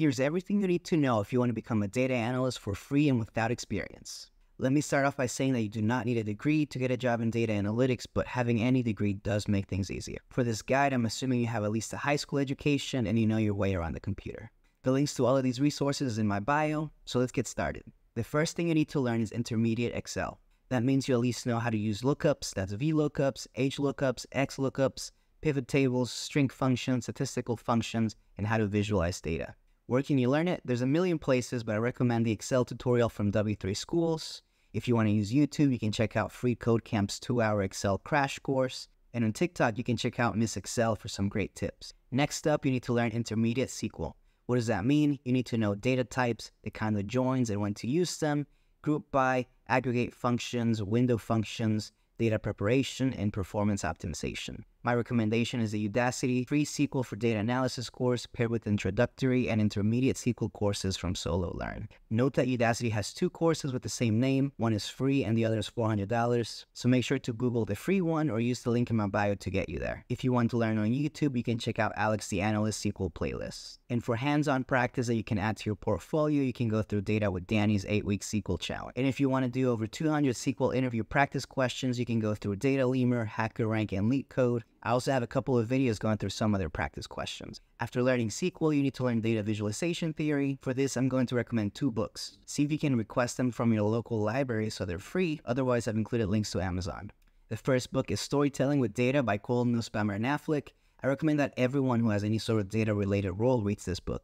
Here's everything you need to know if you want to become a data analyst for free and without experience. Let me start off by saying that you do not need a degree to get a job in data analytics, but having any degree does make things easier. For this guide, I'm assuming you have at least a high school education and you know your way around the computer. The links to all of these resources is in my bio, so let's get started. The first thing you need to learn is intermediate Excel. That means you at least know how to use lookups, that's VLOOKUPs, HLOOKUPs, XLOOKUPs, pivot tables, string functions, statistical functions, and how to visualize data. Where can you learn it? There's a million places, but I recommend the Excel tutorial from W3 Schools. If you want to use YouTube, you can check out Free Code Camp's two hour Excel crash course. And on TikTok, you can check out Miss Excel for some great tips. Next up, you need to learn intermediate SQL. What does that mean? You need to know data types, the kind of joins and when to use them, group by, aggregate functions, window functions, data preparation, and performance optimization. My recommendation is the Udacity Free SQL for Data Analysis course paired with introductory and intermediate SQL courses from Solo Learn. Note that Udacity has two courses with the same name. One is free and the other is $400. So make sure to Google the free one or use the link in my bio to get you there. If you want to learn on YouTube, you can check out Alex the Analyst SQL playlist. And for hands-on practice that you can add to your portfolio, you can go through data with Danny's 8-week SQL challenge. And if you want to do over 200 SQL interview practice questions, you can go through Data Lemur, HackerRank, and LeetCode. I also have a couple of videos going through some of their practice questions. After learning SQL, you need to learn data visualization theory. For this, I'm going to recommend two books. See if you can request them from your local library so they're free. Otherwise, I've included links to Amazon. The first book is Storytelling with Data by Cole Nussbaumer Knaflic. I recommend that everyone who has any sort of data related role reads this book.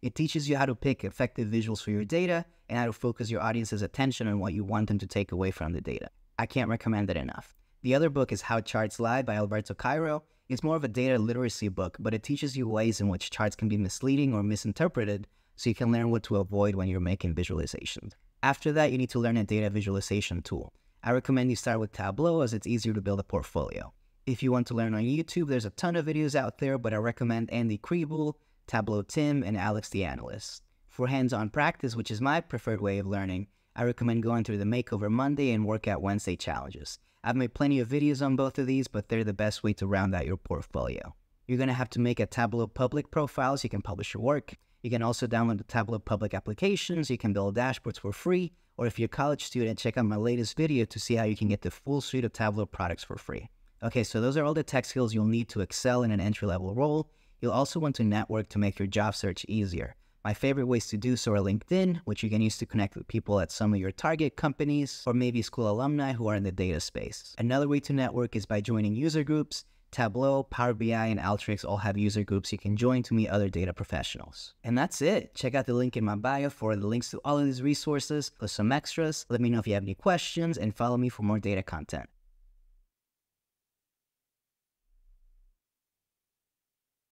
It teaches you how to pick effective visuals for your data and how to focus your audience's attention on what you want them to take away from the data. I can't recommend it enough. The other book is How Charts Lie by Alberto Cairo. It's more of a data literacy book, but it teaches you ways in which charts can be misleading or misinterpreted so you can learn what to avoid when you're making visualizations. After that, you need to learn a data visualization tool. I recommend you start with Tableau as it's easier to build a portfolio. If you want to learn on YouTube, there's a ton of videos out there, but I recommend Andy Kriebel, Tableau Tim, and Alex the Analyst. For hands-on practice, which is my preferred way of learning, I recommend going through the Makeover Monday and Workout Wednesday challenges. I've made plenty of videos on both of these, but they're the best way to round out your portfolio. You're going to have to make a Tableau Public profile so you can publish your work. You can also download the Tableau Public applications. You can build dashboards for free. Or if you're a college student, check out my latest video to see how you can get the full suite of Tableau products for free. Okay, so those are all the tech skills you'll need to excel in an entry level role. You'll also want to network to make your job search easier. My favorite ways to do so are LinkedIn, which you can use to connect with people at some of your target companies, or maybe school alumni who are in the data space. Another way to network is by joining user groups. Tableau, Power BI, and Alteryx all have user groups you can join to meet other data professionals. And that's it. Check out the link in my bio for the links to all of these resources, plus some extras. Let me know if you have any questions, and follow me for more data content.